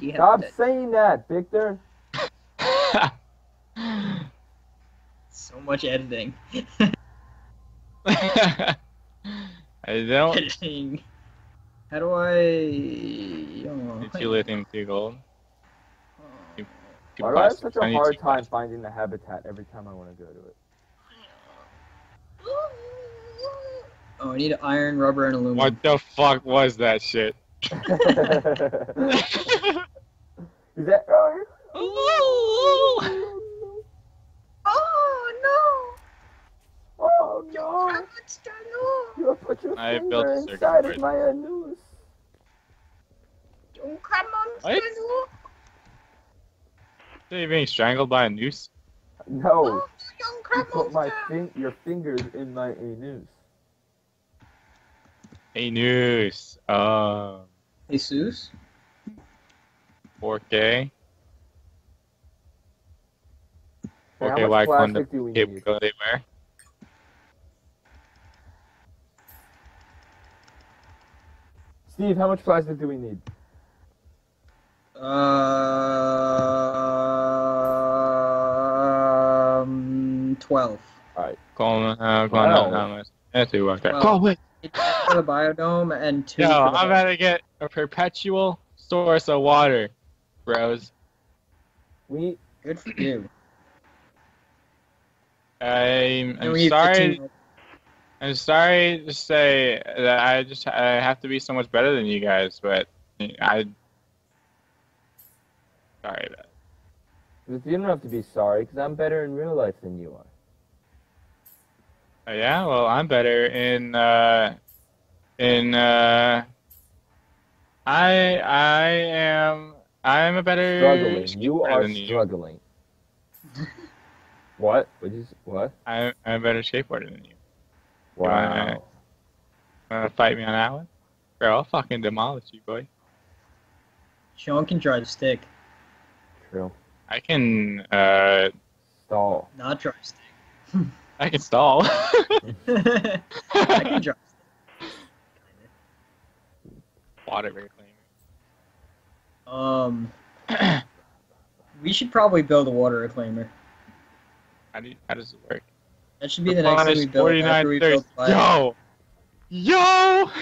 the Stop habitat. saying that, Victor. So much editing. I don't. editing. How do I? Oh, It's you lithium two gold. Two Why do I have such a hard time finding the habitat every time I want to go to it? Oh, I need iron, rubber, and aluminum. What the fuck was that shit? Is that right? Oh no! Oh no! You have put your I finger built a circuit inside board. of my anus. Don't come on, What? Are you being strangled by a noose? No, Don't you come put my fin- your fingers in my anus. A noose. Uh, Jesus. 4K. Hey, how Okay, much why couldn't plastic do we the need? capability where? Steve, how much plastic do we need? Um, twelve. Alright, Call, uh, call, Wow. no, no, no. That's too okay. Well- Call it. It's for the biodome and two. Yo, I'm about to get a perpetual source of water, bros. We Good for you. I'm, I'm sorry. I'm sorry to say that I just I have to be so much better than you guys, but I. Sorry about it. you don't have to be sorry, because I'm better in real life than you are. Oh, yeah, well, I'm better in uh, in uh, I I am I am a better Struggling. You are than you. struggling. what? What is what? I'm, I'm a better skateboarder than you. Wow. Wanna fight me on that one? Bro, I'll fucking demolish you, boy. Sean can drive stick, True. I can uh Stall. not drive stick. I can stall. I can drive stick. Water reclaimer. Um, we should probably build a water reclaimer. How do you, how does it work? That should be the next thing we build after we build. fire. Yo! Yo!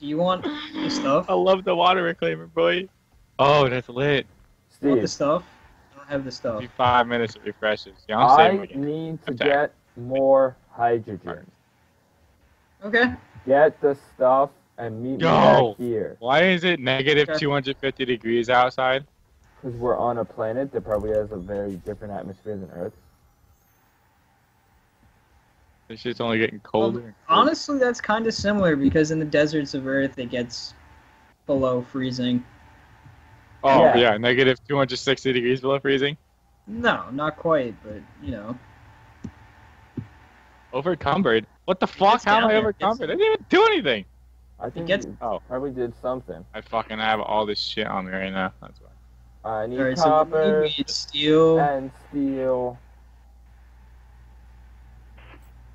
Do you want the stuff? I love the water reclaimer, boy. Oh, that's lit. You want the stuff? I don't have the stuff. Be five minutes it refreshes. Yeah, I'm I saving need to Okay. get more hydrogen. Okay. Get the stuff and meet me Yo. back here. Why is it 250 degrees outside? Because we're on a planet that probably has a very different atmosphere than Earth. This shit's only getting colder. Well, honestly, that's kind of similar because in the deserts of Earth it gets below freezing. Oh, Yeah. yeah, negative 260 degrees below freezing. No, not quite, but you know. Overcumbered. What the fuck? How am I there, it overcumbered? I didn't even do anything. I think gets- you Oh. probably did something. I fucking have all this shit on me right now. That's why. I need Alright, so we copper need, we need steel. and steel.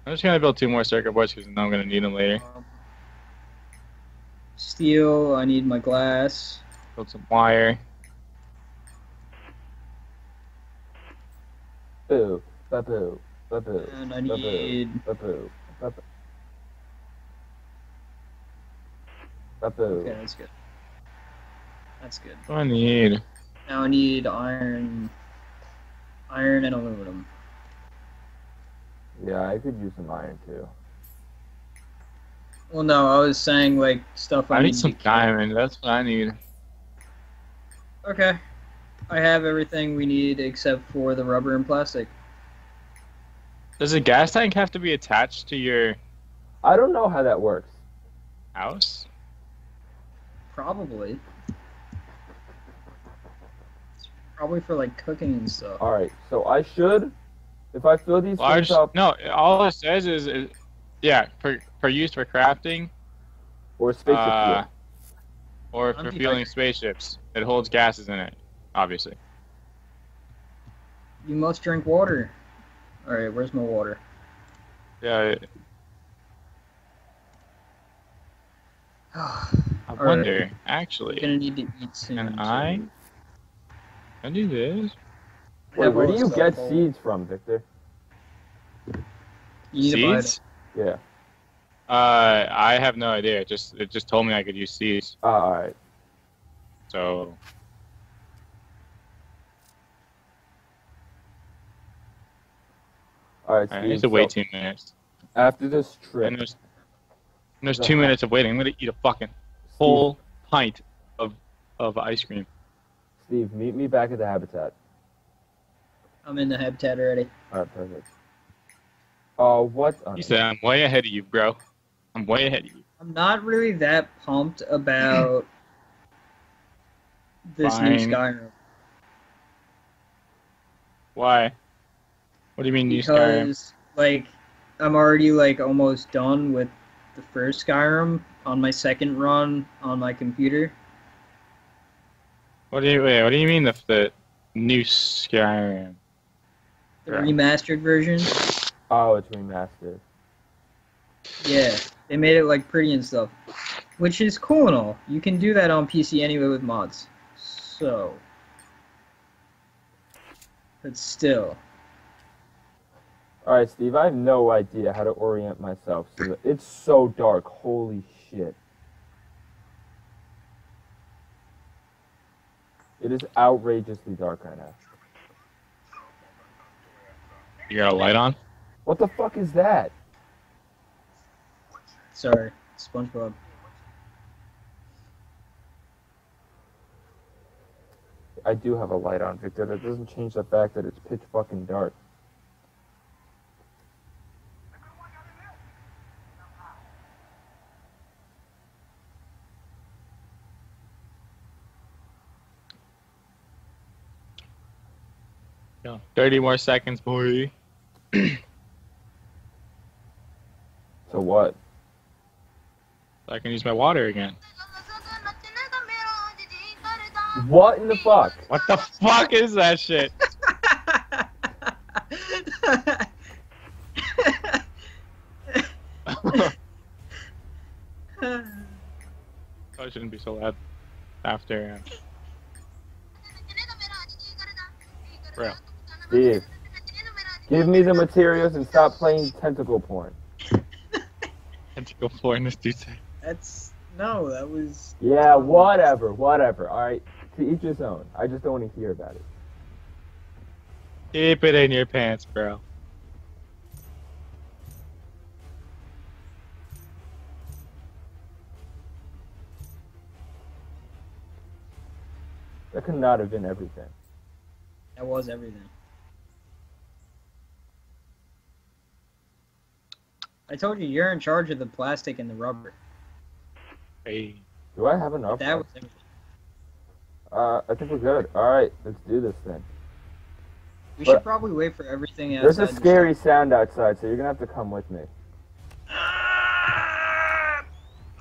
I'm just gonna build two more circuit boards because I know I'm gonna need them later. um, Steel. I need my glass. Build some wire. Boo. Ba-boo. Ba-boo. And I Ba-boo. Ba-boo. Ba-boo. Ba-boo. Okay, that's good. That's good. I need? Now I need iron. Iron and aluminum. Yeah, I could use some iron too. Well, no, I was saying like stuff I, I need some to- diamond. That's what I need. Okay. I have everything we need except for the rubber and plastic. Does a gas tank have to be attached to your I don't know how that works. house? Probably. It's probably for like cooking and stuff. Alright, so I should, if I fill these Large? things up, No, all it says is, is yeah, for for use for crafting, or spaceship uh, fuel. or for I'm fueling spaceships. It holds gases in it, obviously. You must drink water. Alright, where's my water? Yeah, it- I Alright. wonder, You're actually, gonna need to eat soon. Can so- I? I do this. Wait, where do you get stuff. seeds from, Victor? You need to buy Seeds? Yeah. Uh, I have no idea. It just it just told me I could use seeds. Ah, all right. So All right, I need to wait so two minutes. after this trip, And there's and there's two minutes of waiting. I'm gonna eat a fucking Steve, whole pint of of ice cream. Steve, meet me back at the habitat. I'm in the habitat already. All right, perfect. Uh, what? uh, You said I'm way ahead of you, bro. I'm way ahead of you. I'm not really that pumped about this new Fine. Skyrim Why? What do you mean, new Skyrim? because, like, I'm already like almost done with the first Skyrim on my second run on my computer. What do you wait? What do you mean the the new Skyrim? The Yeah. remastered version. Oh, it's remastered. Yeah, they made it like pretty and stuff, which is cool and all. You can do that on PC anyway with mods. So, but still, All right, Steve. I have no idea how to orient myself. So it's so dark. Holy shit! It is outrageously dark right now. You got a light on? What the fuck is that? sorry, SpongeBob. I do have a light on, Victor. That doesn't change the fact that it's pitch fucking dark. Yeah. Thirty more seconds, boy. So what? I can use my water again. What in the fuck? What the fuck is that shit? I shouldn't be so loud. After. Uh, Bro. Steve, give me the materials and stop playing tentacle porn. tentacle floor in this dude's. That's no, that was Yeah, whatever, whatever. All right, to each his own. I just don't want to hear about it. Keep it in your pants, bro. That could not have been everything. that was everything. I told you you're in charge of the plastic and the rubber. Hey. Do I have enough? That was. Uh, I think we're good. All right, let's do this then. We But- should probably wait for everything else. There's a outside the scary sound outside, so you're gonna have to come with me. Ah!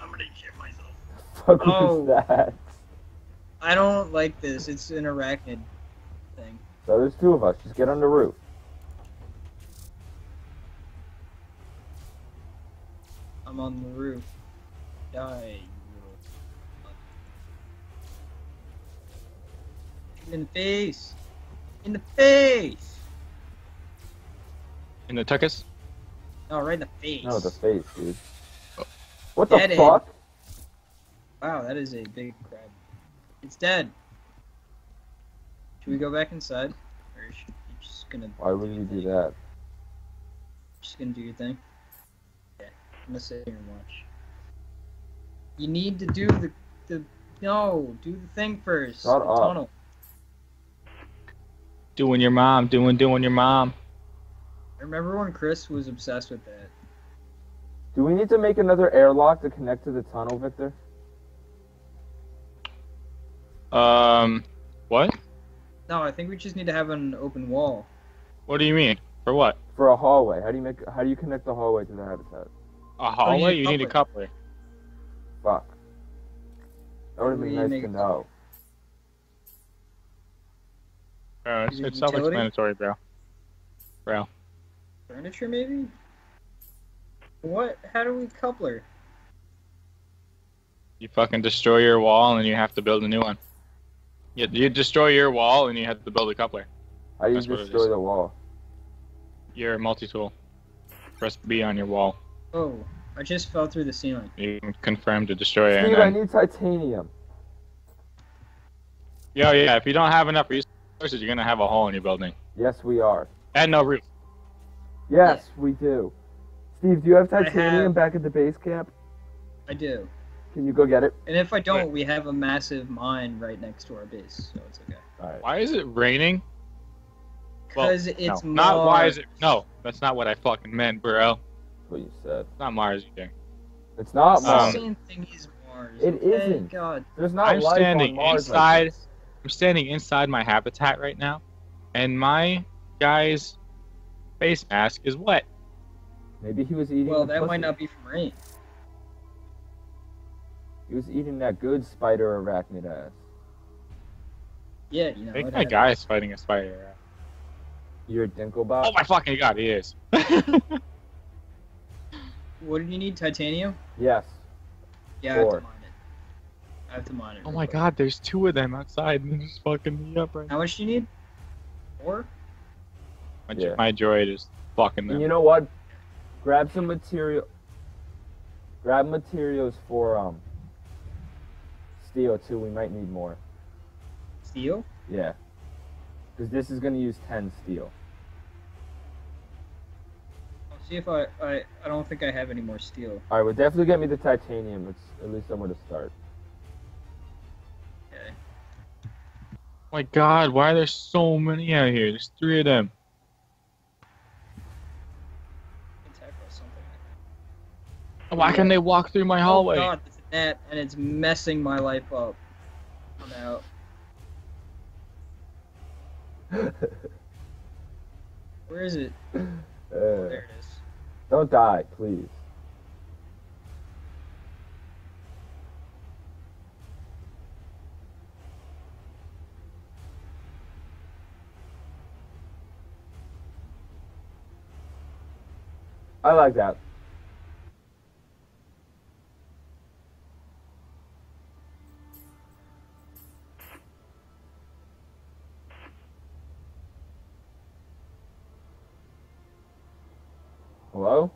I'm gonna shit myself. Fuck Oh. was that? I don't like this. It's an arachnid thing. So there's two of us. Just get on the roof. I'm on the roof. Die, you little. In the face. In the face. In the tuckus? No, right in the face. No, the face, dude. Oh. What the Dead end. fuck? Wow, that is a big crab. It's dead. Should we go back inside? Or should you just gonna Why would you do that? just gonna do your thing? Yeah, I'm gonna sit here and watch. You need to do the the no, do the thing first. Shut the up. tunnel. Doing your mom, doing, doing your mom. I Remember when Chris was obsessed with that? Do we need to make another airlock to connect to the tunnel, Victor? Um, what? No, I think we just need to have an open wall. What do you mean? For what? For a hallway. How do you make? How do you connect the hallway to the habitat? A oh, hallway? need you a need a coupler. Fuck. That would have We been nice to know. Bro, it's, it it's self-explanatory, bro. Bro. Furniture, maybe? What? How do we coupler? You fucking destroy your wall and you have to build a new one. You, you destroy your wall and you have to build a coupler. How do you That's destroy the wall? Your multi-tool. Press B on your wall. Oh, I just fell through the ceiling. You can confirm to destroy it. Steve, I need titanium. yo, yeah, if you don't have enough resources, you're gonna have a hole in your building. Yes, we are. And no roof. Yes, we do. Steve, do you have titanium have- back at the base camp? I do. Can you go get it? And if I don't, we have a massive mine right next to our base, so it's okay. All right. Why is it raining? Well, Because it's no, not why is it? No, that's not what I fucking meant, bro. That's what you said. It's not Mars either. It's not It's the Mars. Um, same thing as Mars. It okay? isn't. God. There's not I'm life standing on Mars inside- this. I'm standing inside my habitat right now, and my guy's face mask is wet. Maybe he was eating. Well, the that might not be from rain. He was eating that good spider arachnid ass. Yeah, you know. I think it my had- guy is fighting a spider. You're a Dinklebot. Oh my fucking god, he is. What did you need? Titanium? Yes. Yeah, I have to mine it. I have to mine it. oh my quick. god, there's two of them outside and they're just fucking me up right now. How much do you need? Four? My, Yeah. my droid is fucking And them. you know what? Grab some material. Grab materials for um. Steel too. We might need more. Steel? Yeah. Because this is gonna use ten steel. I'll see if I, I. I don't think I have any more steel. All right, well, definitely get me the titanium. It's at least somewhere to start. Okay. Oh my god, why are there so many out here? There's three of them. Attack or something. Why can they walk through my hallway? Oh god, it's a net, and it's messing my life up. I'm out. Where is it? Oh, Uh, there it is. Don't die, please. I like that. Hello?